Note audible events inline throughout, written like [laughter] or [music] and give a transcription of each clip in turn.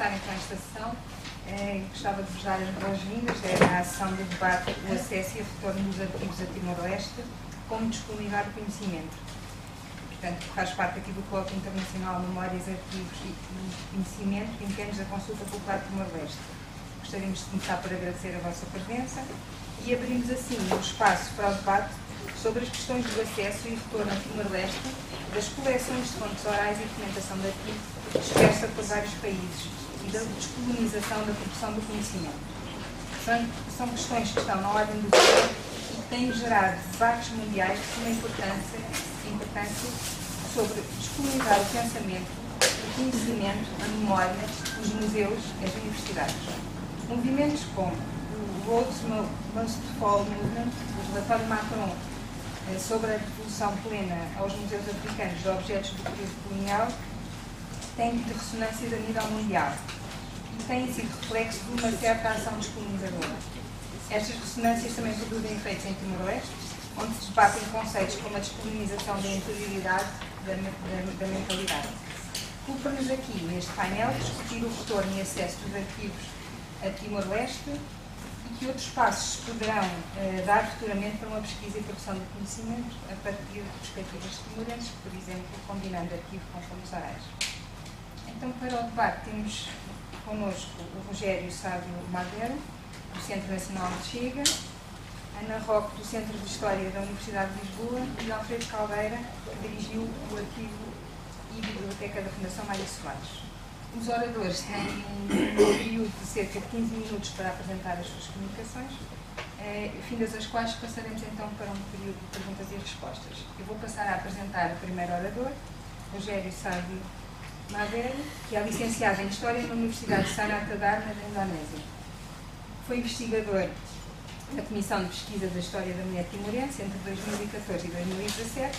começar então esta sessão, eh, gostava de vos dar as boas-vindas é à sessão de debate o acesso e retorno dos arquivos a Timor-Leste, como disponibilizar o conhecimento. Portanto, faz parte aqui do Colóquio Internacional Memórias, Arquivos e Conhecimento, 20 anos da consulta popular de Timor-Leste. Gostaríamos de começar por agradecer a vossa presença e abrimos assim um espaço para o debate sobre as questões do acesso e retorno a Timor-Leste, das coleções de fontes orais e documentação de arquivo dispersa por vários países da descolonização da produção do conhecimento. São, são questões que estão na ordem do dia e têm gerado debates mundiais de uma importância, importância sobre descolonizar o pensamento, o conhecimento, a memória, os museus e as universidades. Movimentos como o World's Most Fall Movement, o relatório Macron eh, sobre a devolução plena aos museus africanos de objetos do período colonial têm tido ressonâncias a nível mundial têm sido reflexo de uma certa ação descolonizadora. Estas ressonâncias também produzem efeitos em Timor-Leste, onde se debatem conceitos como a descolonização da interioridade da, da, da mentalidade. Culpa-nos aqui, neste painel, discutir o retorno e acesso dos arquivos a Timor-Leste, que outros passos poderão uh, dar futuramente para uma pesquisa e produção de conhecimento a partir de perspectivas estimulantes, por exemplo, combinando arquivo com fontes orais. Então, para o debate, temos connosco o Rogério Sábio Madeira, do Centro Nacional de Chega, Ana Roque, do Centro de História da Universidade de Lisboa, e Alfredo Caldeira, que dirigiu o arquivo e biblioteca da Fundação Mário Soares. Os oradores têm um período de cerca de 15 minutos para apresentar as suas comunicações, eh, findas as quais passaremos então para um período de perguntas e respostas. Eu vou passar a apresentar o primeiro orador, Rogério Sábio Madeira, que é licenciado em História na Universidade de Sanata Dharma, na Indonésia. Foi investigador da Comissão de Pesquisa da História da Mulher Timorense entre 2014 e 2017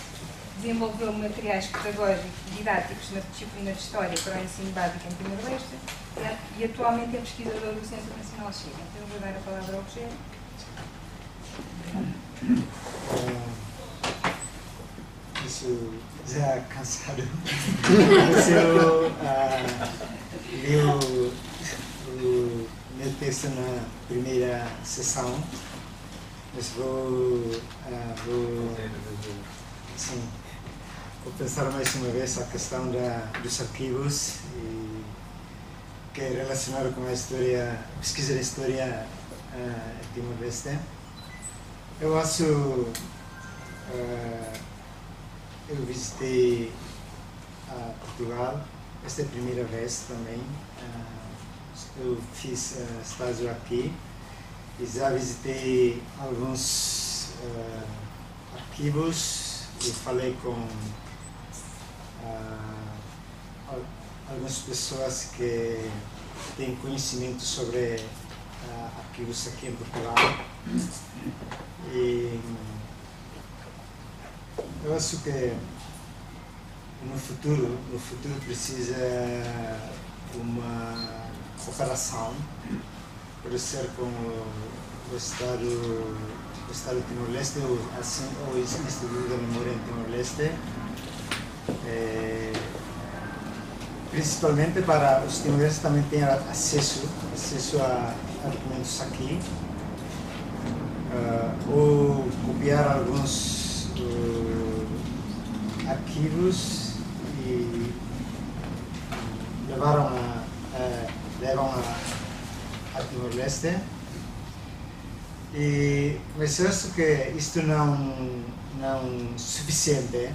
desenvolveu materiais pedagógicos e didáticos na disciplina de História para o ensino básico em Timor-Leste e atualmente é pesquisador do Centro Nacional Chega. Então, vou dar a palavra ao Rogério. Isso já cansado. Mas eu uh, li o, o meu texto na primeira sessão, mas vou, uh, vou sim, vou pensar mais uma vez a questão da, dos arquivos e, que é relacionado com a história, a pesquisa da história uh, de Timor-Leste. Eu acho, uh, eu visitei uh, Portugal, esta é a primeira vez também. Uh, eu fiz uh, estágio aqui e já visitei alguns arquivos e falei com algumas pessoas que têm conhecimento sobre arquivos aqui em Portugal. E eu acho que no futuro, no futuro precisa uma cooperação, pode ser com o Estado, o Estado Timor-Leste ou, assim, ou o Instituto da Memória em Timor-Leste, é, principalmente para os timorenses também têm acesso, acesso a, a documentos aqui, uh, ou copiar alguns uh, arquivos e levaram a, a levam a, a Timor-Leste. E, mas eu acho que isto não não suficiente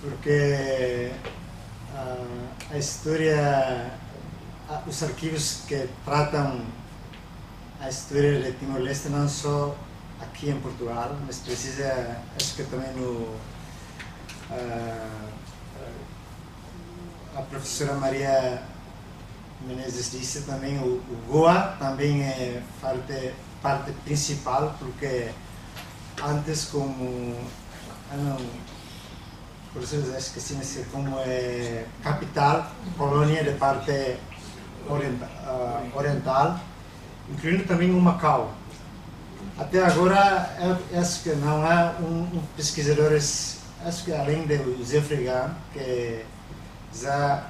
porque a história, os arquivos que tratam a história de Timor-Leste não só aqui em Portugal, mas precisa, acho que também no a professora Maria Menezes disse também o, o Goa também é parte parte principal porque antes como não, por isso esqueci como é capital, colônia de parte oriental, uh, oriental incluindo também o Macau. Até agora, eu acho que não há um, um pesquisador, acho que além do Zé Fregan, que já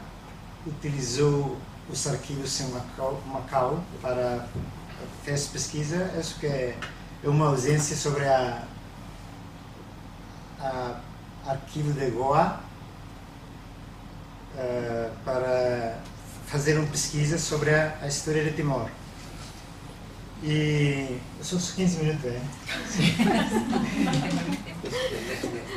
utilizou os arquivos em Macau, Macau para fez pesquisa, acho que é uma ausência sobre a, a arquivo de Goa uh, para fazer uma pesquisa sobre a, a história de Timor. E são 15 minutos, é? [laughs] [laughs]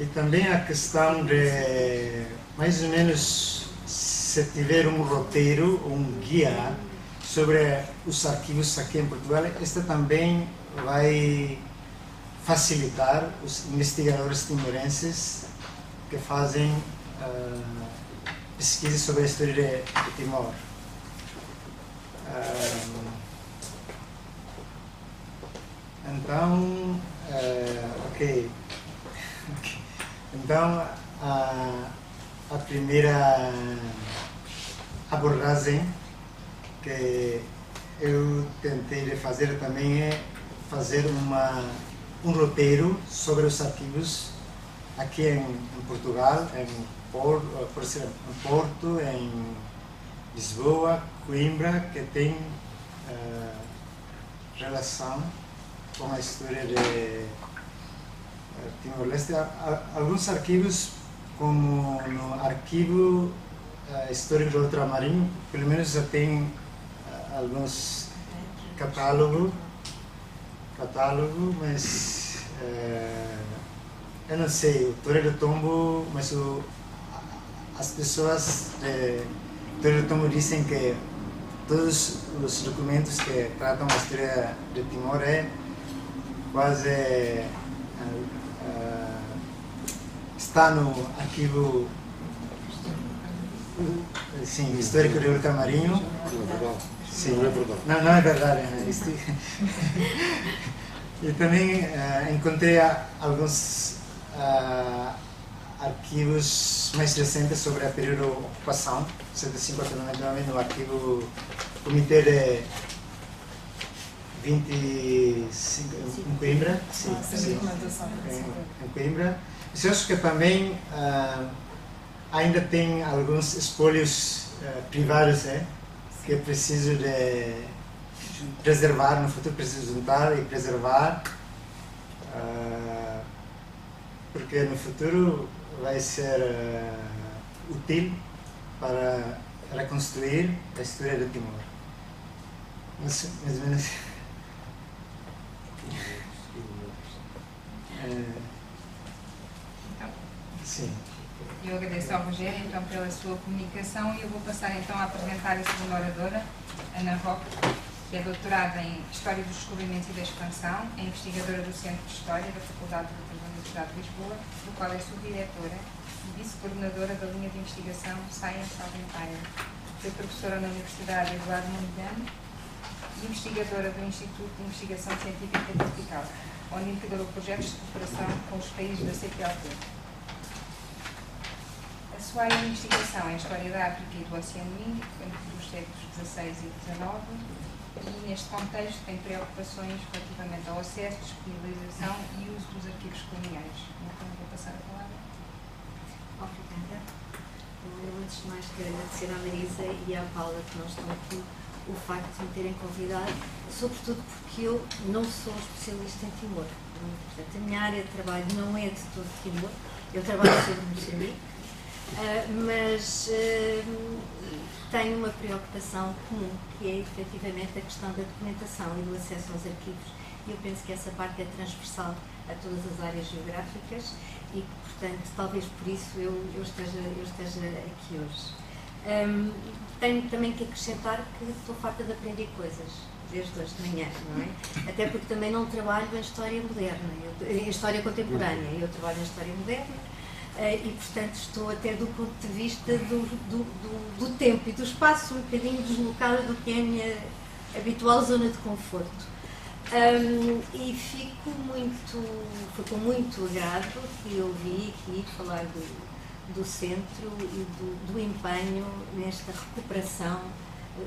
E também a questão de, mais ou menos, se tiver um roteiro, um guia sobre os arquivos aqui em Portugal, este também vai facilitar os investigadores timorenses que fazem uh, pesquisas sobre a história de, de Timor. Uh, então, uh, ok. Então, a, a primeira abordagem que eu tentei fazer também é fazer uma, um roteiro sobre os arquivos aqui em, em Portugal, em Porto, por exemplo, em Porto, em Lisboa, Coimbra, que tem uh, relação com a história de Timor-Leste. Alguns arquivos, como no arquivo uh, histórico do ultramarinho, pelo menos já tem uh, alguns catálogos, catálogo, mas eu não sei, o Torre do Tombo, mas o, as pessoas de Torre do Tombo dizem que todos os documentos que tratam a história de Timor é quase está no arquivo sim, histórico de ultramarinho. Sim, não é verdade. Não, não é verdade. Né? [laughs] e também uh, encontrei alguns uh, arquivos mais recentes sobre a período de ocupação, 75 no arquivo Comitê de 25 em Coimbra, sim, ah, sim, em Coimbra. Eu acho que também uh, ainda tem alguns espólios uh, privados é, que é preciso de preservar, no futuro preciso juntar e preservar. Uh, porque no futuro vai ser útil para reconstruir a história do Timor. Mas, mais ou menos. Sim. Eu agradeço ao Rogério então pela sua comunicação e eu vou passar então a apresentar a segunda oradora, Ana Roque que é doutorada em História dos Descobrimentos e da Expansão, é investigadora do Centro de História da Faculdade de da Universidade de Lisboa, do qual é subdiretora e vice-coordenadora da linha de investigação Science Empire. Foi professora na Universidade Eduardo Mondlane e investigadora do Instituto de Investigação Científica Tropical, onde integrou projetos de cooperação com os países da CPLP. Área de investigação é a História da África e do Oceano Índico, entre os séculos XVI e XIX, e neste contexto tem preocupações relativamente ao acesso, disponibilização e uso dos arquivos coloniais. Então vou passar a palavra. Obrigada. Eu antes de mais quero agradecer à Marisa e à Paula que não estão aqui o facto de me terem convidado, sobretudo porque eu não sou especialista em Timor. Portanto, a minha área de trabalho não é de todo Timor, eu trabalho sobre Moçambique, uh, mas uh, tem uma preocupação comum, que é efetivamente a questão da documentação e do acesso aos arquivos. E eu penso que essa parte é transversal a todas as áreas geográficas e, portanto, talvez por isso eu, eu, esteja, eu esteja aqui hoje. Um, tenho também que acrescentar que estou farta de aprender coisas desde hoje de manhã, não é? Até porque também não trabalho em história moderna, eu, em história contemporânea, eu trabalho em história moderna e, portanto, estou até do ponto de vista do, do, do, do, tempo e do espaço um bocadinho deslocada do que é a minha habitual zona de conforto. Um, e fico muito, foi com muito agrado que eu vi aqui falar do, do centro e do, do empenho nesta recuperação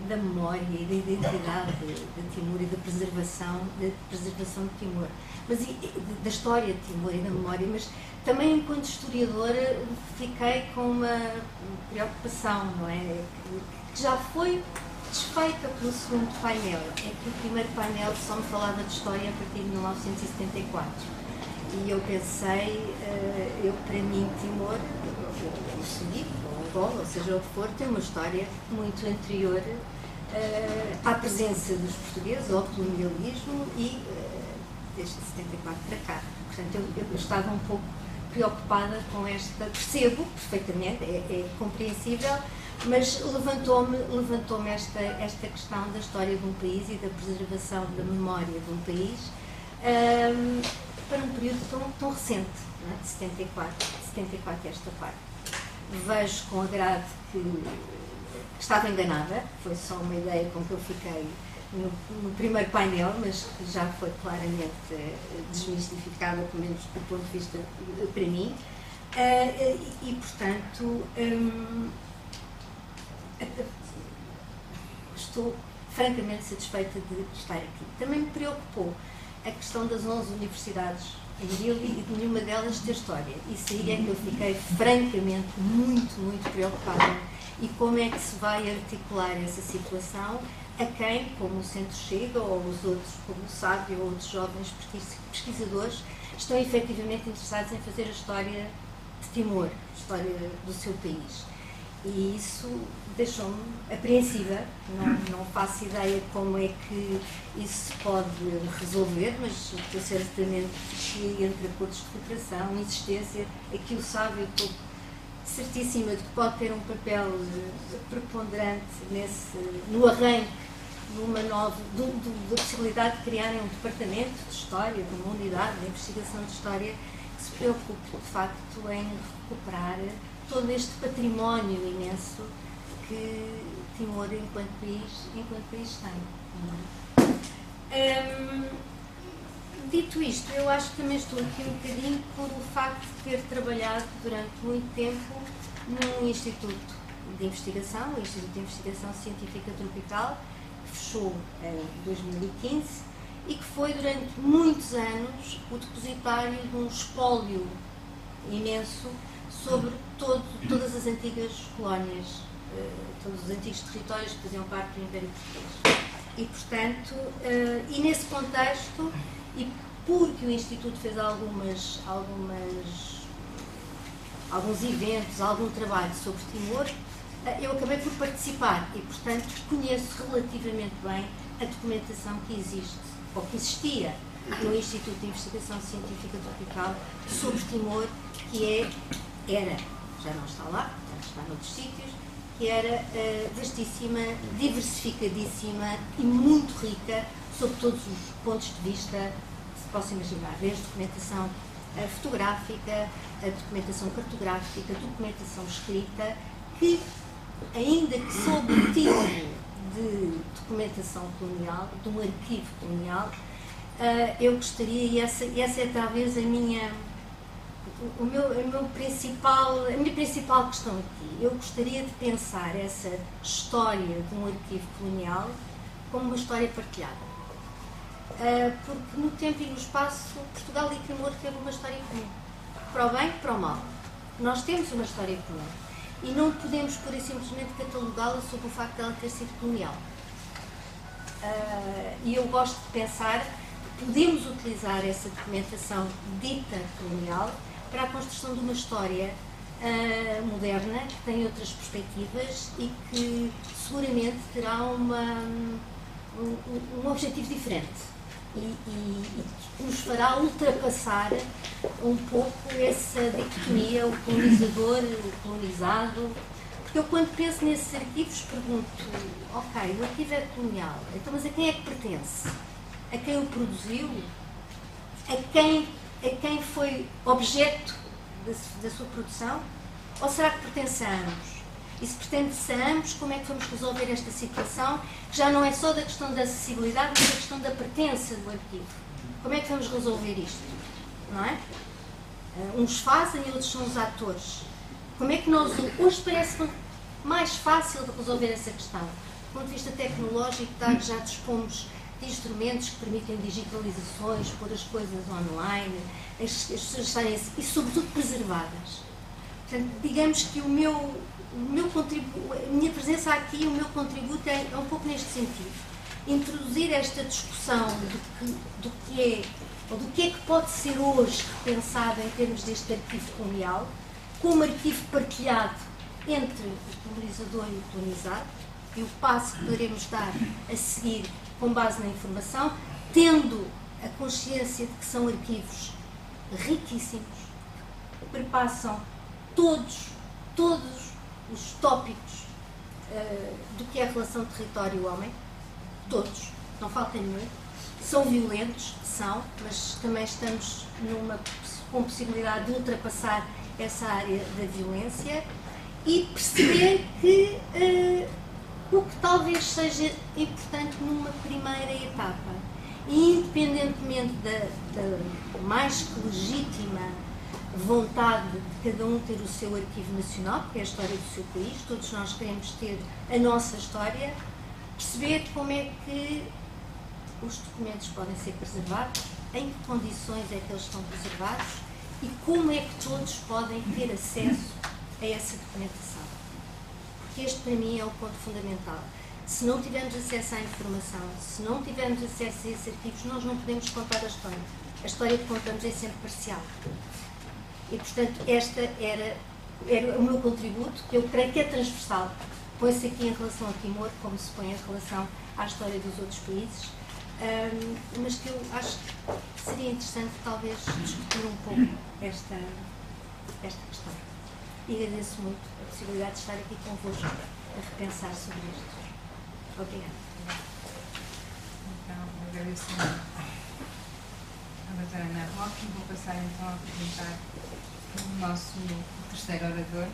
da memória e da identidade de, Timor e da preservação, da preservação de Timor, mas e, da história de Timor e da memória, mas também enquanto historiadora fiquei com uma preocupação, não é? Que, já foi desfeita pelo segundo painel. É que o primeiro painel só me falava de história a partir de 1974. E eu pensei, uh, eu para mim, Timor, o Moçambique, Angola, ou seja o que for, tem uma história muito anterior uh, à presença dos portugueses, ao colonialismo e uh, desde 74 para cá. Portanto, eu, eu estava um pouco preocupada com esta, percebo perfeitamente, é, é compreensível, mas levantou-me levantou esta, esta questão da história de um país e da preservação da memória de um país um, para um período tão, tão recente, é? de 74, de 74 esta parte. Vejo com agrado que, estava enganada, foi só uma ideia com que eu fiquei no, no, primeiro painel, mas que já foi claramente uh, desmistificada, pelo menos do ponto de vista uh, para mim. Uh, e, portanto, um, estou francamente satisfeita de estar aqui. Também me preocupou a questão das 11 universidades e nenhuma delas ter história. Isso aí é que eu fiquei francamente muito, muito preocupada. E como é que se vai articular essa situação a quem, como o Centro Chega, ou os outros, como o Sábio, ou outros jovens pesquisadores, estão efetivamente interessados em fazer a história de Timor, a história do seu país. E isso deixou-me apreensiva, não, não faço ideia como é que isso se pode resolver, mas estou certamente que entre acordos de cooperação, insistência, aqui o sábio estou certíssima de que pode ter um papel preponderante nesse, no arranque numa nova, do, do, da possibilidade de criarem um departamento de história, de uma unidade de investigação de história que se preocupe de facto em recuperar todo este património imenso que Timor, enquanto país, enquanto país tem. Hum, dito isto, eu acho que também estou aqui um bocadinho por o facto de ter trabalhado durante muito tempo num instituto de investigação, o Instituto de Investigação Científica Tropical, que fechou em 2015 e que foi durante muitos anos o depositário de um espólio imenso sobre todo, todas as antigas colónias, uh, todos os antigos territórios que faziam parte do Império Português. E, portanto, uh, e nesse contexto, e porque o Instituto fez algumas, algumas, alguns eventos, algum trabalho sobre Timor, uh, eu acabei por participar e, portanto, conheço relativamente bem a documentação que existe, ou que existia no Instituto de Investigação Científica Tropical sobre Timor, que é era, já não está lá, já está noutros sítios, que era uh, vastíssima, diversificadíssima e muito rica sob todos os pontos de vista que se possa imaginar, desde documentação uh, fotográfica, a documentação cartográfica, documentação escrita, que, ainda que sob o título de documentação colonial, de um arquivo colonial, uh, eu gostaria, e essa, essa é talvez a minha o meu, o meu principal, a minha principal questão aqui, eu gostaria de pensar essa história de um arquivo colonial como uma história partilhada. Uh, porque no tempo e no espaço, Portugal e Timor teve uma história comum. Para o bem para o mal. Nós temos uma história comum. E não podemos, por e simplesmente, catalogá-la sob o facto de ela ter sido colonial. Uh, e eu gosto de pensar que podemos utilizar essa documentação dita colonial para a construção de uma história uh, moderna, que tem outras perspectivas e que seguramente terá uma, um, um objetivo diferente. E, e, e, nos fará ultrapassar um pouco essa dicotomia, o colonizador, o colonizado. Porque eu, quando penso nesses arquivos, pergunto: ok, o arquivo é colonial, então, mas a quem é que pertence? A quem o produziu? A quem a quem foi objeto da, da sua produção? Ou será que pertence a ambos? E se pertence a ambos, como é que vamos resolver esta situação? Que já não é só da questão da acessibilidade, mas da questão da pertença do arquivo. Como é que vamos resolver isto? Não é? Uh, uns fazem e outros são os atores. Como é que nós. Hoje parece mais fácil de resolver essa questão. ponto de vista tecnológico, já dispomos instrumentos que permitem digitalizações, pôr as coisas online, as, as pessoas estarem e, sobretudo, preservadas. Portanto, digamos que o meu, o meu contributo, a minha presença aqui, o meu contributo é, é um pouco neste sentido. Introduzir esta discussão do que, do que é, ou do que é que pode ser hoje repensado em termos deste arquivo colonial, como arquivo partilhado entre o colonizador e o colonizado, e o passo que poderemos dar a seguir com base na informação, tendo a consciência de que são arquivos riquíssimos, que perpassam todos, todos os tópicos uh, do que é a relação território-homem, todos, não falta nenhum. São violentos, são, mas também estamos numa, com possibilidade de ultrapassar essa área da violência e perceber que uh, o que talvez seja importante numa primeira etapa, independentemente da, da mais que legítima vontade de cada um ter o seu arquivo nacional, porque é a história do seu país, todos nós queremos ter a nossa história, perceber como é que os documentos podem ser preservados, em que condições é que eles estão preservados e como é que todos podem ter acesso a essa documentação. Porque este, para mim, é o ponto fundamental. Se não tivermos acesso à informação, se não tivermos acesso a esses arquivos, nós não podemos contar a história. A história que contamos é sempre parcial. E, portanto, esta era, era o meu contributo, que eu creio que é transversal. Põe-se aqui em relação a Timor, como se põe em relação à história dos outros países, mas que eu acho que seria interessante, talvez, discutir um pouco esta, esta questão. E agradeço muito a possibilidade de estar aqui convosco a repensar sobre isto. Obrigada. Então, agradeço a doutora Ana Roque e vou passar então a apresentar o nosso terceiro orador,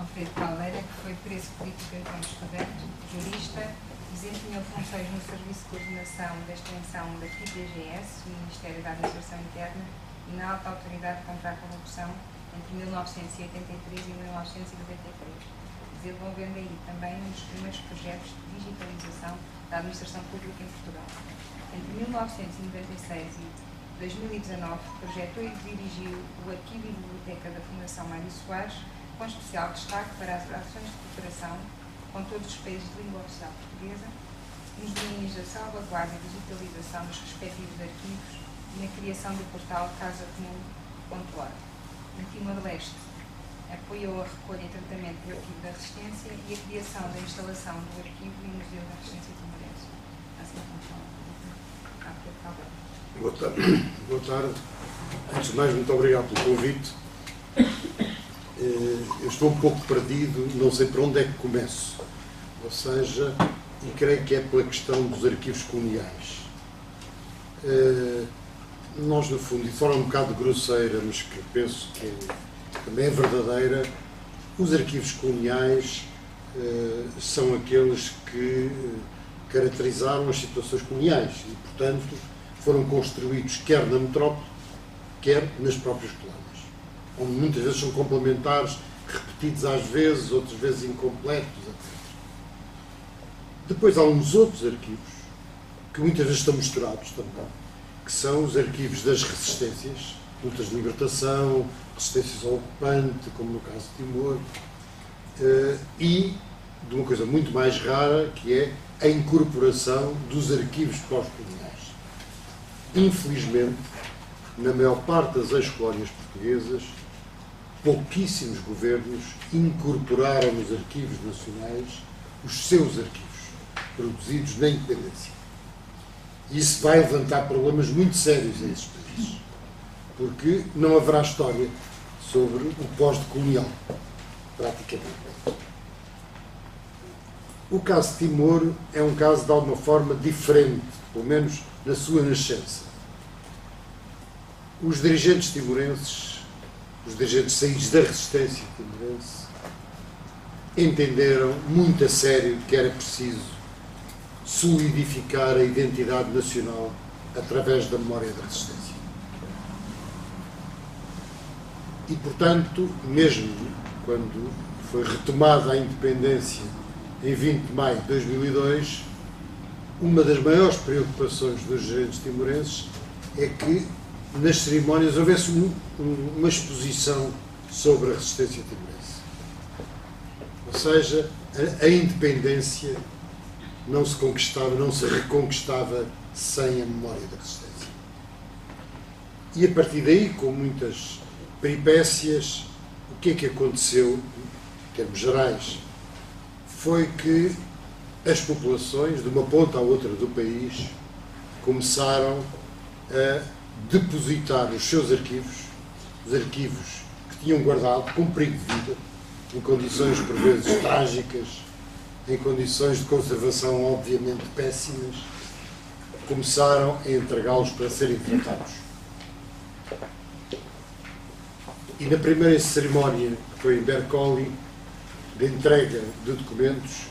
Alfredo Caldeira, que foi preso político como estudante, jurista, desempenhou funções no Serviço de Coordenação da Extensão da o Ministério da Administração Interna, e na Alta Autoridade contra a Corrupção entre 1983 e 1993, desenvolvendo aí também um dos primeiros projetos de digitalização da administração pública em Portugal. Entre 1996 e 2019, projetou e dirigiu o Arquivo e Biblioteca da Fundação Mário Soares, com especial destaque para as ações de cooperação com todos os países de língua oficial portuguesa, nos domínios da salvaguarda e digitalização dos respectivos arquivos e na criação do portal casacomum.org. Na Timor-Leste, apoiou a recolha e tratamento do Arquivo da Resistência e a criação da instalação do Arquivo e Museu da Resistência Timorense. Assim. Boa tarde. [coughs] Boa tarde. Antes de mais, muito obrigado pelo convite. Eh, eu estou um pouco perdido, não sei para onde é que começo. Ou seja, e creio que é pela questão dos arquivos coloniais. Eh, nós, no fundo, de forma um bocado grosseira, mas que penso que também é verdadeira, os arquivos coloniais eh, são aqueles que caracterizaram as situações coloniais e, portanto, foram construídos quer na metrópole, quer nas próprias colónias, onde muitas vezes são complementares, repetidos às vezes, outras vezes incompletos, etc. Depois há uns outros arquivos, que muitas vezes estão misturados também, que são os arquivos das resistências, lutas de libertação, resistências ao ocupante, como no caso de Timor, eh, e de uma coisa muito mais rara, que é a incorporação dos arquivos pós-coloniais infelizmente, na maior parte das ex-colónias portuguesas, pouquíssimos governos incorporaram nos arquivos nacionais os seus arquivos, produzidos na independência. Isso vai levantar problemas muito sérios a esses países, porque não haverá história sobre o pós-colonial, praticamente. O caso de Timor é um caso de alguma forma diferente, pelo menos na sua nascença os dirigentes timorenses, os dirigentes saídos da resistência timorense, entenderam muito a sério que era preciso solidificar a identidade nacional através da memória da resistência. E, portanto, mesmo quando foi retomada a independência em 20 de maio de 2002, uma das maiores preocupações dos gerentes timorenses é que nas cerimónias houvesse um, um, uma exposição sobre a resistência timorense. Ou seja, a, a independência não se conquistava, não se reconquistava sem a memória da resistência. E a partir daí, com muitas peripécias, o que é que aconteceu, em termos gerais? Foi que as populações, de uma ponta à outra do país, começaram a depositar os seus arquivos, os arquivos que tinham guardado com perigo de vida, em condições por vezes trágicas, em condições de conservação obviamente péssimas, começaram a entregá-los para serem tratados. E na primeira cerimónia, que foi em Bercoli, de entrega de documentos,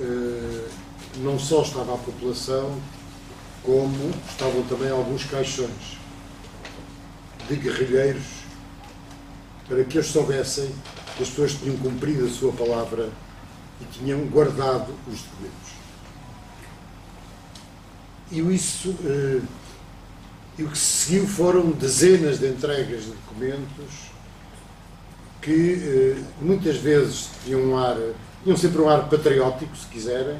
eh, não só estava a população, como estavam também alguns caixões de guerrilheiros para que eles soubessem que as pessoas tinham cumprido a sua palavra e tinham guardado os documentos. E isso, eh, e o que se seguiu foram dezenas de entregas de documentos que eh, muitas vezes tinham um ar, tinham sempre um ar patriótico, se quiserem,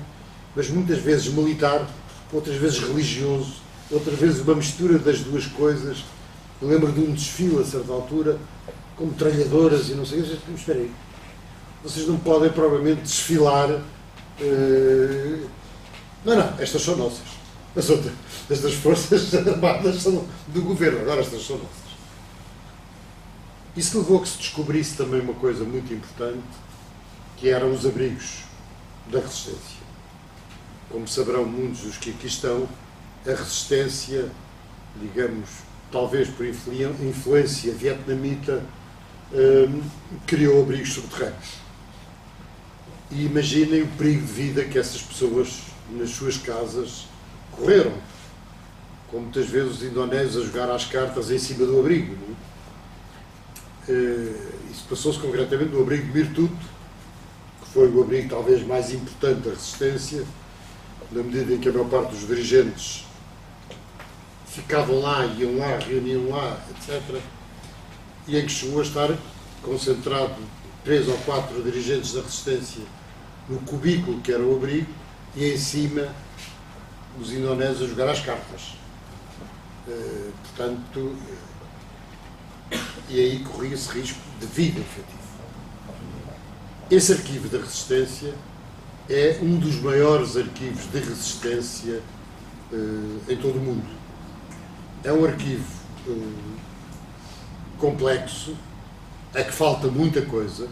mas muitas vezes militar, outras vezes religioso, outras vezes uma mistura das duas coisas. Eu lembro de um desfile a certa altura, com metralhadoras e não sei o que. Espera aí, vocês não podem provavelmente desfilar. Uh... Não, não, estas são nossas. As outras, estas forças [laughs] armadas são do governo, agora estas são nossas. Isso levou a que se descobrisse também uma coisa muito importante, que eram os abrigos da resistência. Como saberão muitos dos que aqui estão, a resistência, digamos, talvez por influência vietnamita, um, criou abrigos subterrâneos. E imaginem o perigo de vida que essas pessoas nas suas casas correram. Como muitas vezes os indonésios a jogar às cartas em cima do abrigo. É? Isso passou-se concretamente no abrigo de Mirtuto, que foi o abrigo talvez mais importante da resistência, na medida em que a maior parte dos dirigentes ficavam lá, iam lá, reuniam lá, etc. E em que chegou a estar concentrado três ou quatro dirigentes da resistência no cubículo que era o abrigo e em cima os indonésios a jogar as cartas. Uh, portanto, uh, e aí corria-se risco de vida efetivo. Esse arquivo da resistência é um dos maiores arquivos de resistência uh, em todo o mundo. É um arquivo complexo, a que falta muita coisa,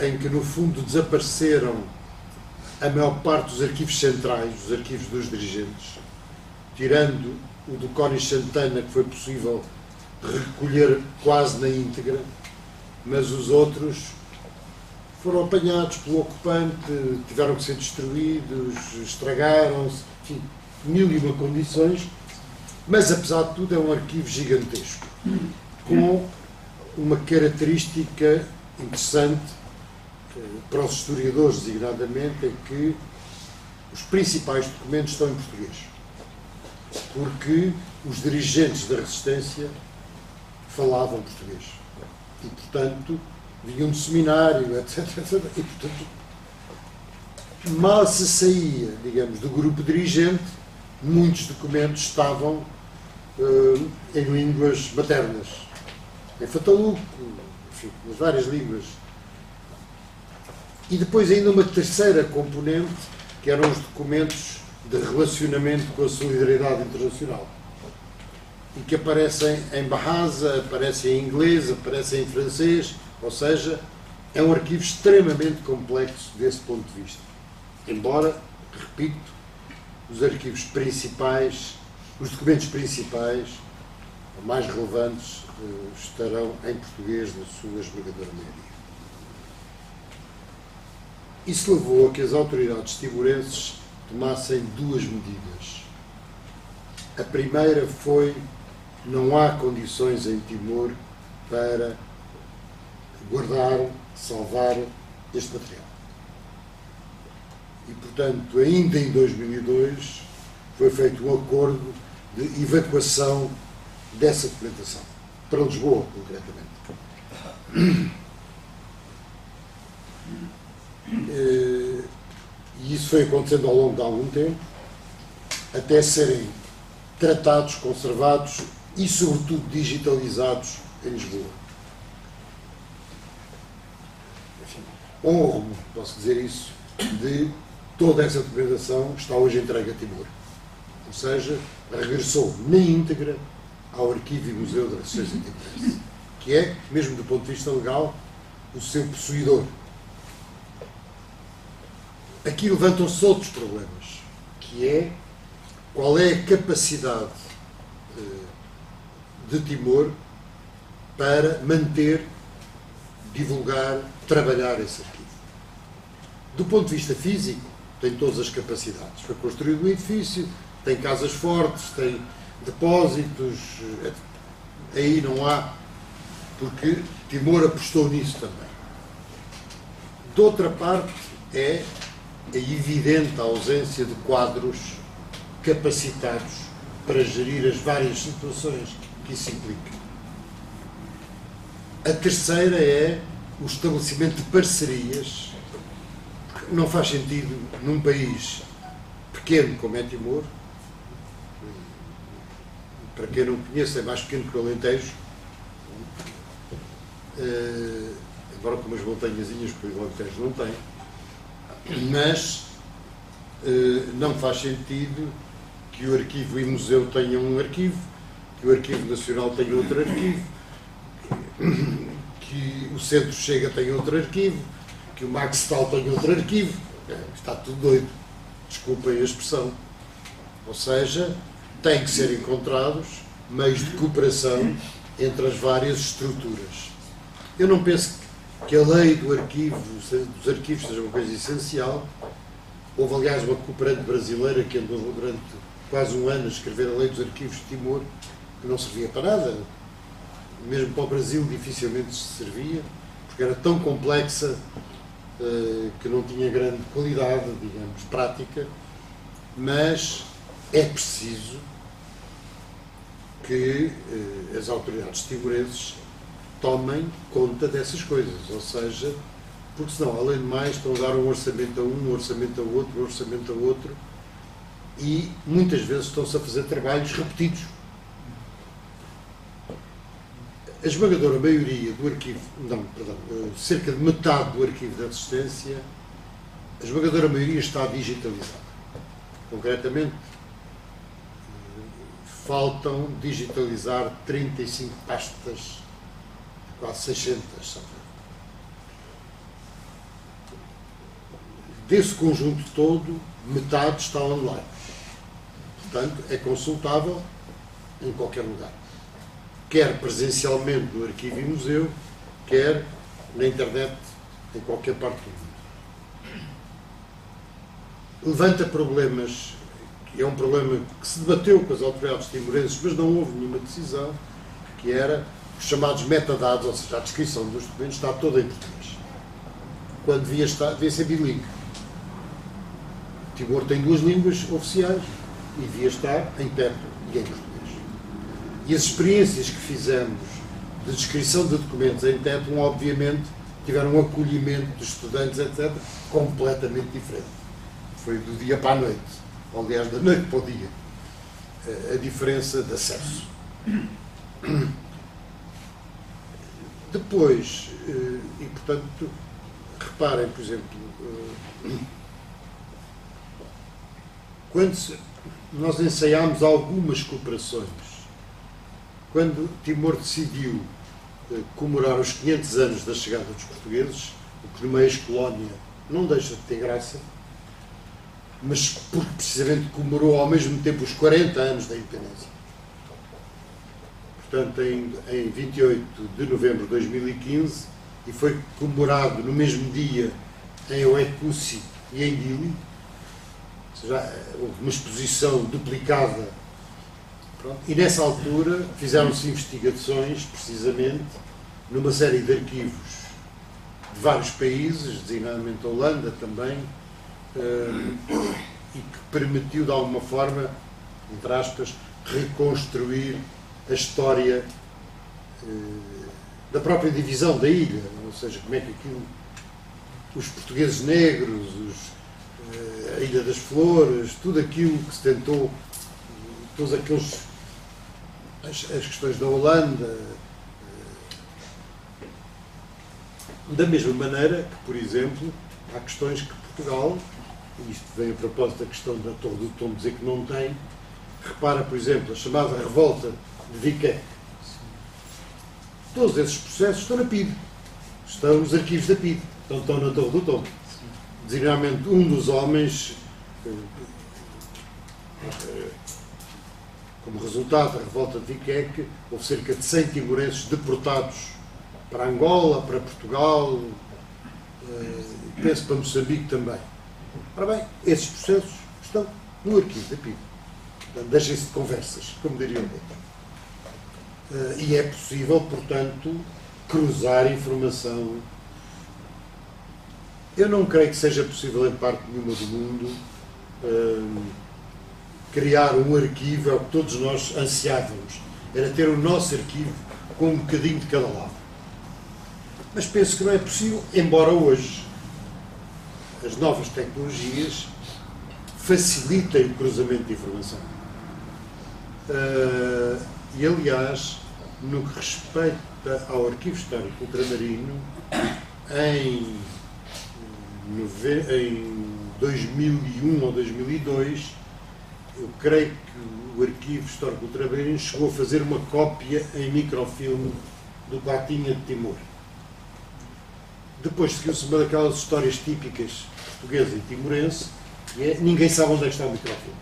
em que no fundo desapareceram a maior parte dos arquivos centrais, os arquivos dos dirigentes, tirando o do Cónis Santana, que foi possível recolher quase na íntegra, mas os outros foram apanhados pelo ocupante, tiveram que ser destruídos, estragaram-se, enfim, mil e uma condições, mas apesar de tudo é um arquivo gigantesco, com uma característica interessante para os historiadores, designadamente, é que os principais documentos estão em português. Porque os dirigentes da resistência falavam português. E, portanto, vinham de seminário, etc, etc. E, portanto, mal se saía, digamos, do grupo dirigente, muitos documentos estavam uh, em línguas maternas. Em fataluco, enfim, nas várias línguas e depois ainda uma terceira componente, que eram os documentos de relacionamento com a solidariedade internacional. E que aparecem em Bahasa, aparecem em inglês, aparecem em francês, ou seja, é um arquivo extremamente complexo desse ponto de vista. Embora, repito, os arquivos principais, os documentos principais, mais relevantes, eh, estarão em português na sua esmagadora maioria. Isso levou a que as autoridades timorenses tomassem duas medidas. A primeira foi não há condições em Timor para guardar, salvar este material. E, portanto, ainda em 2002 foi feito um acordo de evacuação dessa documentação, para Lisboa, concretamente. Eh, e isso foi acontecendo ao longo de algum tempo, até serem tratados, conservados e, sobretudo, digitalizados em Lisboa. honro-me, posso dizer isso, de toda essa documentação está hoje entregue a Timor. Ou seja, regressou na íntegra ao Arquivo e Museu da Resistência Timorense, que é, mesmo do ponto de vista legal, o seu possuidor. Aqui levantam-se outros problemas, que é qual é a capacidade eh, de Timor para manter, divulgar, trabalhar esse arquivo. Do ponto de vista físico, tem todas as capacidades. Foi construído um edifício, tem casas fortes, tem depósitos, eh, aí não há, porque Timor apostou nisso também. De outra parte, é a evidente ausência de quadros capacitados para gerir as várias situações que isso implica. A terceira é o estabelecimento de parcerias. Não faz sentido num país pequeno como é Timor, para quem não conhece, é mais pequeno que o Alentejo, uh, embora com umas montanhazinhas que o Alentejo não tem, mas uh, não faz sentido que o arquivo e museu tenham um arquivo, que o Arquivo Nacional tenha outro arquivo, que o Centro Chega tem outro arquivo, que o Maxtal tem outro arquivo. É, está tudo doido. Desculpem a expressão. Ou seja, tem que ser encontrados meios de cooperação entre as várias estruturas. Eu não penso que a lei do arquivo, dos arquivos seja uma coisa essencial. Houve, aliás, uma cooperante brasileira que andou durante quase um ano a escrever a lei dos arquivos de Timor, que não servia para nada. Mesmo para o Brasil dificilmente se servia, porque era tão complexa uh, que não tinha grande qualidade, digamos, prática, mas é preciso que eh, as autoridades timorenses tomem conta dessas coisas, ou seja, porque senão, além de mais, estão a dar um orçamento a um, um orçamento a outro, um orçamento a outro, e muitas vezes estão-se a fazer trabalhos repetidos. A esmagadora maioria do arquivo, não, perdão, eh, cerca de metade do arquivo da assistência, a esmagadora maioria está digitalizada. Concretamente, faltam digitalizar 35 pastas, quase 600, sabe? Desse conjunto todo, metade está online. Portanto, é consultável em qualquer lugar. Quer presencialmente no arquivo e museu, quer na internet, em qualquer parte do mundo. Levanta problemas é um problema que se debateu com as autoridades timorenses, mas não houve nenhuma decisão, que era os chamados metadados, ou seja, a descrição dos documentos está toda em português. Quando devia, estar, devia ser bilingue. Timor tem duas línguas oficiais e devia estar em perto e em português. E as experiências que fizemos de descrição de documentos em teto, obviamente, tiveram um acolhimento dos estudantes, etc., completamente diferente. Foi do dia para a noite aliás, da noite para o dia, a diferença de acesso. Depois, eh, e portanto, reparem, por exemplo, eh, quando nós ensaiámos algumas cooperações, quando Timor decidiu eh, comemorar os 500 anos da chegada dos portugueses, o que numa ex-colónia não deixa de ter graça, mas porque precisamente comemorou ao mesmo tempo os 40 anos da independência. Portanto, em, em 28 de novembro de 2015, e foi comemorado no mesmo dia em Oecusi e em Dili, seja, houve uma exposição duplicada. Pronto. E nessa altura fizeram-se investigações, precisamente, numa série de arquivos de vários países, designadamente a Holanda também, eh, e que permitiu, de alguma forma, entre aspas, reconstruir a história eh, da própria divisão da ilha, ou seja, como é que aquilo, os portugueses negros, os, eh, a Ilha das Flores, tudo aquilo que se tentou, todos aqueles as, as questões da Holanda, da mesma maneira que, por exemplo, há questões que Portugal, e isto vem a propósito da questão da Torre do Tom dizer que não tem, repara, por exemplo, a chamada revolta de Viquet. Todos esses processos estão na PID. Estão nos arquivos da PID. Então estão na Torre do Tom. Designadamente, um dos homens, eh, como resultado da revolta de Viqueque, houve cerca de 100 timorenses deportados para Angola, para Portugal, eh, penso para Moçambique também. Ora bem, esses processos estão no arquivo da PIB. Deixem-se de conversas, como diriam outros. Uh, e é possível, portanto, cruzar informação. Eu não creio que seja possível, em parte nenhuma do mundo, uh, criar um arquivo, é o que todos nós ansiávamos. Era ter o nosso arquivo com um bocadinho de cada lado. Mas penso que não é possível, embora hoje as novas tecnologias facilitem o cruzamento de informação. Uh, e, aliás, no que respeita ao Arquivo Histórico Ultramarino, em, em 2001 ou 2002, eu creio que o Arquivo Histórico Ultramarino chegou a fazer uma cópia em microfilme do Platinha de Timor. Depois seguiu-se uma daquelas histórias típicas portuguesa e timorense, e é, ninguém sabe onde é que está o microfone.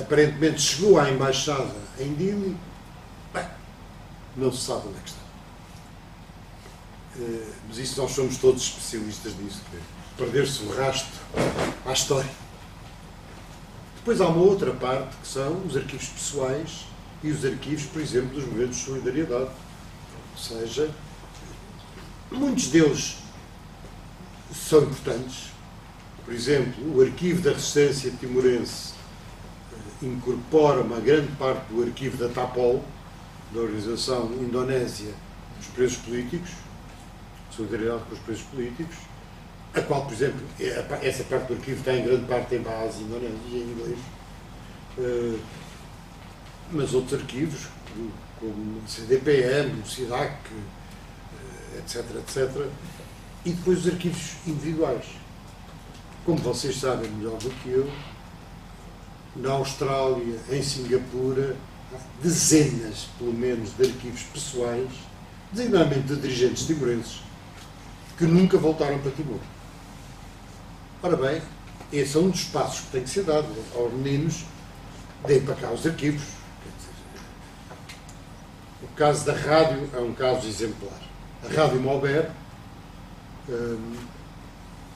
Aparentemente chegou à embaixada em Dili, bem, não se sabe onde é que está. Uh, mas isso nós somos todos especialistas nisso, perder-se o rastro à história. Depois há uma outra parte que são os arquivos pessoais e os arquivos, por exemplo, dos movimentos de solidariedade. Ou seja, muitos deles são importantes. Por exemplo, o arquivo da resistência timorense eh, incorpora uma grande parte do arquivo da TAPOL, da Organização Indonésia dos Presos Políticos, solidariedade com os presos políticos, a qual, por exemplo, é essa parte do arquivo está em grande parte em base indonésia e em inglês. Eh, mas outros arquivos, como o CDPM, o SIDAC, etc., eh, etc., e depois os arquivos individuais. Como vocês sabem melhor do que eu, na Austrália, em Singapura, dezenas, pelo menos, de arquivos pessoais, designadamente de dirigentes timorenses, que nunca voltaram para Timor. Ora bem, esse é um dos passos que tem que ser dado aos meninos, deem para cá os arquivos. O caso da rádio é um caso exemplar. A Rádio Malber um,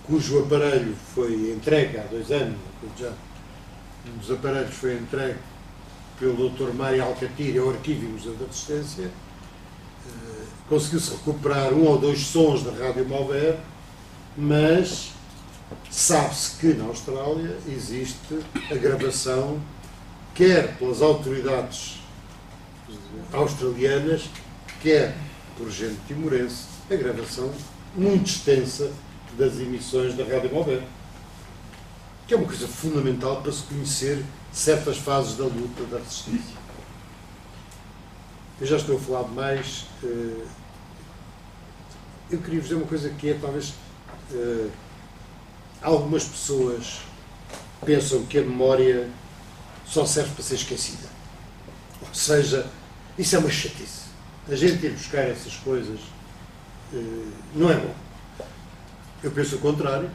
cujo aparelho foi entregue há dois anos, já, um dos aparelhos foi entregue pelo Dr. Mário Alcatir ao Arquivo e Museu da Assistência, uh, conseguiu-se recuperar um ou dois sons da Rádio Malver, mas sabe-se que na Austrália existe a gravação, quer pelas autoridades australianas, quer por gente timorense, a gravação muito extensa das emissões da Rádio Móvel, que é uma coisa fundamental para se conhecer certas fases da luta da resistência. Eu já estou a falar demais. Eh, eu queria vos dizer uma coisa que é talvez eh, algumas pessoas pensam que a memória só serve para ser esquecida. Ou seja, isso é uma chatice. A gente ir buscar essas coisas eh, não é bom. Eu penso o contrário.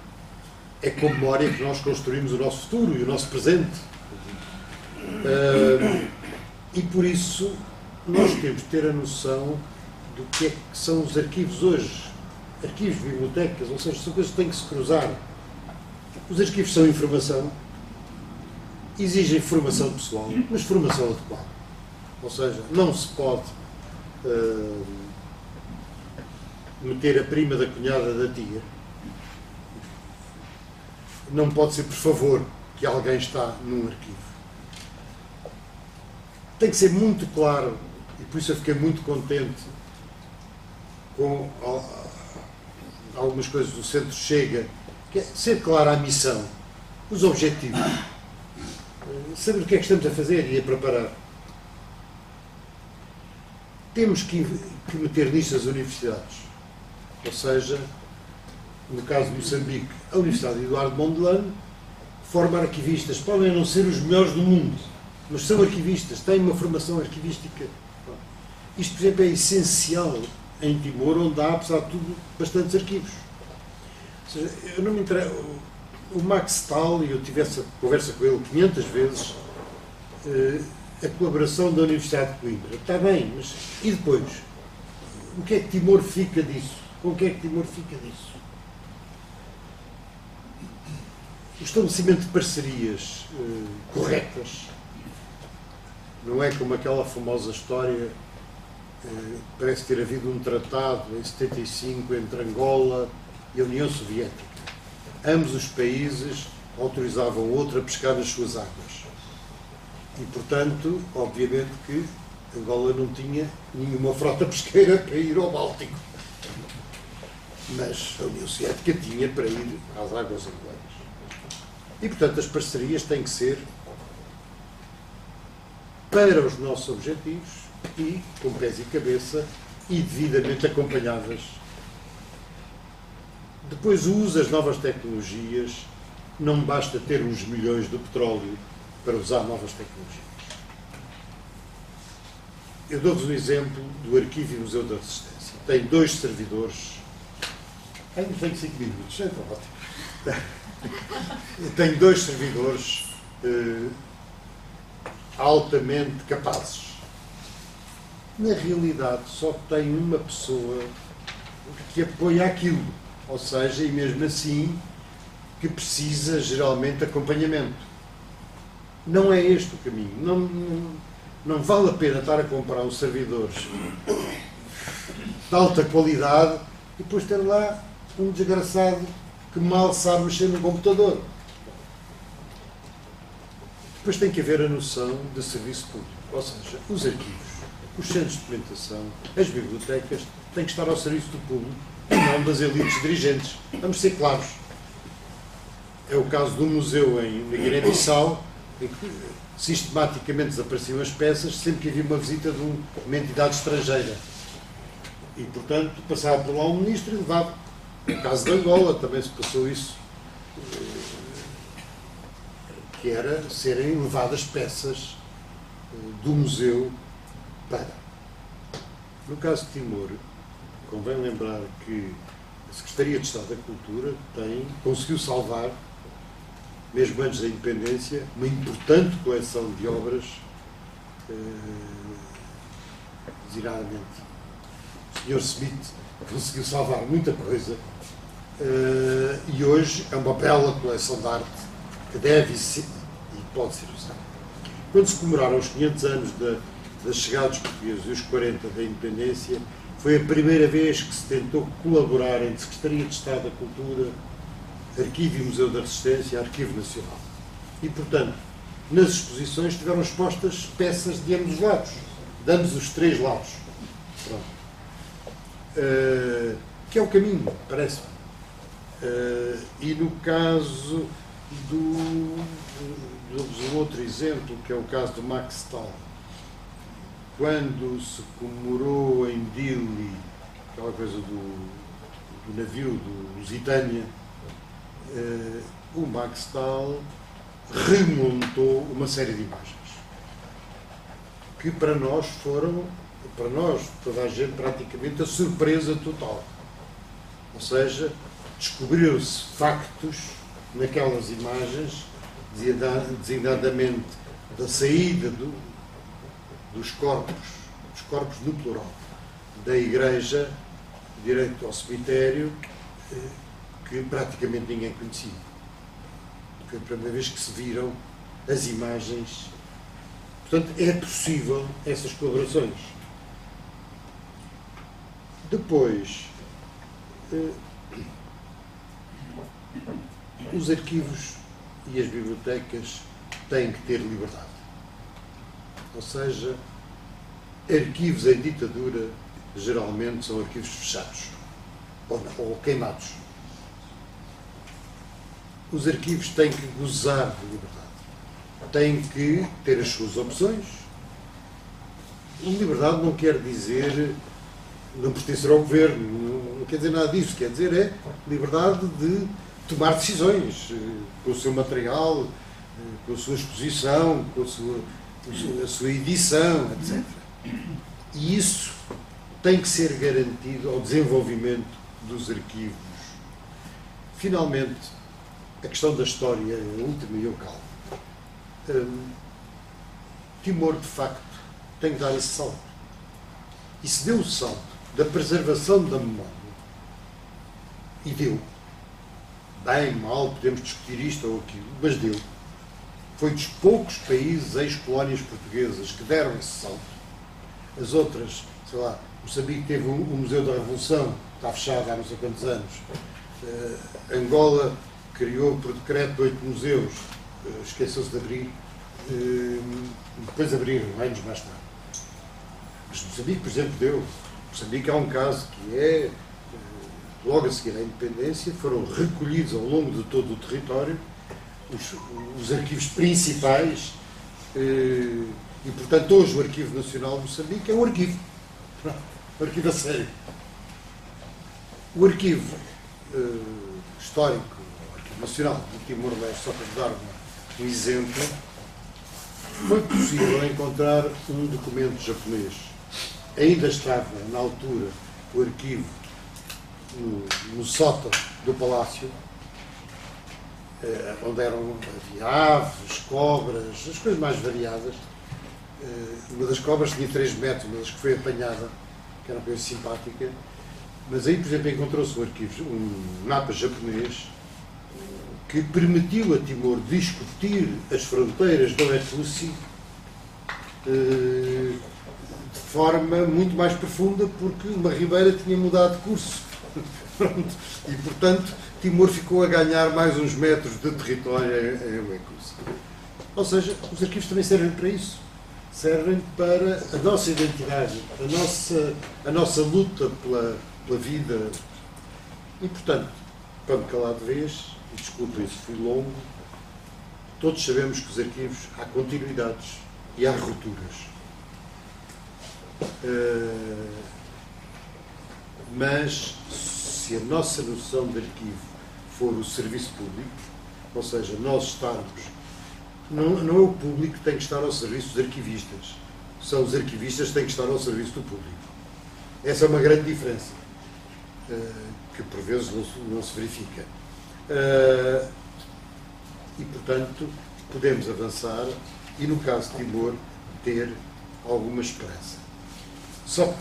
É com memória que nós construímos o nosso futuro e o nosso presente. Uh, e por isso nós temos de ter a noção do que é que são os arquivos hoje. Arquivos, bibliotecas, ou seja, são coisas que têm que se cruzar. Os arquivos são informação, exigem formação pessoal, mas formação adequada. Ou seja, não se pode uh, meter a prima da cunhada da tia não pode ser por favor que alguém está num arquivo. Tem que ser muito claro, e por isso eu fiquei muito contente com algumas coisas do Centro Chega, que é ser clara a missão, os objetivos, saber o que é que estamos a fazer e a preparar. Temos que, que meter nisto as universidades. Ou seja, no caso de Moçambique, a Universidade de Eduardo Mondlane forma arquivistas. Podem não ser os melhores do mundo, mas são arquivistas, têm uma formação arquivística. Isto, por exemplo, é essencial em Timor, onde há, apesar de tudo, bastantes arquivos. Ou seja, eu não me interessa. O Max Tal, e eu tive essa conversa com ele 500 vezes, eh, a colaboração da Universidade de Coimbra. Está bem, mas e depois? O que é que Timor fica disso? Com o que é que Timor fica disso? O estabelecimento de parcerias eh, corretas não é como aquela famosa história eh, parece ter havido um tratado em 75 entre Angola e a União Soviética. Ambos os países autorizavam o outro a pescar nas suas águas. E, portanto, obviamente que Angola não tinha nenhuma frota pesqueira para ir ao Báltico. Mas a União Soviética tinha para ir às águas angolanas. E, portanto, as parcerias têm que ser para os nossos objetivos e com pés e cabeça e devidamente acompanhadas. Depois o uso das novas tecnologias, não basta ter uns milhões de petróleo para usar novas tecnologias. Eu dou-vos um exemplo do Arquivo e Museu da Resistência. Tem dois servidores. Ainda tenho cinco minutos, então ótimo. Tem dois servidores eh, altamente capazes na realidade só tem uma pessoa que apoia aquilo, ou seja, e mesmo assim que precisa geralmente de acompanhamento. Não é este o caminho. Não, não, não vale a pena estar a comprar os servidores de alta qualidade e depois ter lá um desgraçado que mal sabe mexer no computador. Depois tem que haver a noção de serviço público, ou seja, os arquivos os centros de documentação, as bibliotecas, têm que estar ao serviço do público e não das elites dirigentes. Vamos ser claros. É o caso do museu em Guiné-Bissau, em que sistematicamente desapareciam as peças sempre que havia uma visita de uma entidade estrangeira. E, portanto, passava por lá um ministro e levava. No caso de Angola também se passou isso, que era serem levadas peças eh, do museu para. No caso de Timor, convém lembrar que a Secretaria de Estado da Cultura tem, conseguiu salvar, mesmo antes da independência, uma importante coleção de obras, eh, designadamente. O Sr. Smith conseguiu salvar muita coisa eh, e hoje é uma bela coleção de arte que deve ser, e pode ser usada. Quando se comemoraram os 500 anos da da chegada dos portugueses e os 40 da independência, foi a primeira vez que se tentou colaborar entre Secretaria de Estado da Cultura, Arquivo e Museu da Resistência, Arquivo Nacional. E, portanto, nas exposições tiveram expostas peças de ambos os lados, de ambos os três lados. Uh, que é o caminho, parece-me. Uh, e no caso do, do, do outro exemplo, que é o caso do Max Stahl, quando se comemorou em Dili aquela coisa do, do navio do Lusitânia, eh, o Max Stahl remontou uma série de imagens que para nós foram, para nós, toda a gente, praticamente a surpresa total. Ou seja, descobriu-se factos naquelas imagens, designadamente da saída do, dos corpos, dos corpos no plural, da Igreja, direito ao cemitério, eh, que praticamente ninguém conhecia. Foi a primeira vez que se viram as imagens. Portanto, é possível essas colaborações. Depois, eh, os arquivos e as bibliotecas têm que ter liberdade. Ou seja, arquivos em ditadura geralmente são arquivos fechados ou, ou queimados. Os arquivos têm que gozar de liberdade. Têm que ter as suas opções. Liberdade não quer dizer não pertencer ao governo, não quer dizer nada disso. Quer dizer é liberdade de tomar decisões eh, com o seu material, eh, com a sua exposição, com a sua, a sua edição, etc. E isso tem que ser garantido ao desenvolvimento dos arquivos. Finalmente, a questão da história última e eu calmo. Hum, Timor, de facto, tem que dar esse salto. E se deu o salto da preservação da memória, e deu, bem, mal, podemos discutir isto ou aquilo, mas deu. Foi dos poucos países ex-colónias portuguesas que deram esse salto. As outras, sei lá, Moçambique teve o um, um Museu da Revolução, está fechado há não sei quantos anos. Uh, Angola criou por decreto oito museus, uh, esqueceu-se de abrir, uh, depois abriram, anos mais tarde. Mas Moçambique, por exemplo, deu. Moçambique há um caso que é logo a seguir à independência, foram recolhidos ao longo de todo o território os, os arquivos principais eh, e, portanto, hoje o Arquivo Nacional de Moçambique é um arquivo. Um [laughs] arquivo a sério. O arquivo eh, histórico, o Arquivo Nacional do Timor-Leste, só para dar um exemplo, foi possível encontrar um documento japonês. Ainda estava, na altura, o arquivo no, sótão do palácio, eh, onde eram, havia aves, cobras, as coisas mais variadas. Eh, uma das cobras tinha 3 metros, uma das que foi apanhada, que era uma coisa simpática. Mas aí, por exemplo, encontrou-se um arquivo, um mapa japonês, que permitiu a Timor discutir as fronteiras da Letusi eh, de forma muito mais profunda, porque uma ribeira tinha mudado de curso [laughs] e, portanto, Timor ficou a ganhar mais uns metros de território em Lecus. Ou seja, os arquivos também servem para isso. Servem para a nossa identidade, a nossa, a nossa luta pela, pela vida. E, portanto, me calar de vez, e desculpem se fui longo, todos sabemos que os arquivos há continuidades e há rupturas. Uh, mas se a nossa noção de arquivo for o serviço público, ou seja, nós estarmos. Não, não é o público que tem que estar ao serviço dos arquivistas, são os arquivistas que têm que estar ao serviço do público. Essa é uma grande diferença, uh, que por vezes não, não se verifica. Uh, e, portanto, podemos avançar e, no caso de Timor, ter alguma esperança. Só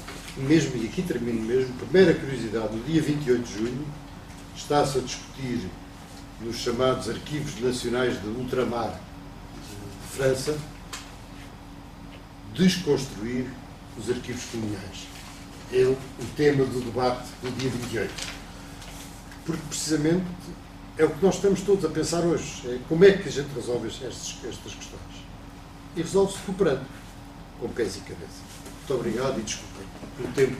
mesmo, e aqui termino mesmo, primeira curiosidade, no dia 28 de junho está-se a discutir nos chamados Arquivos Nacionais de Ultramar de França desconstruir os arquivos coloniais. É o tema do debate do dia 28. Porque precisamente é o que nós estamos todos a pensar hoje. É como é que a gente resolve estas, estas questões. E resolve-se cooperando, com pés e cabeça. Muito obrigado e desculpem do tempo.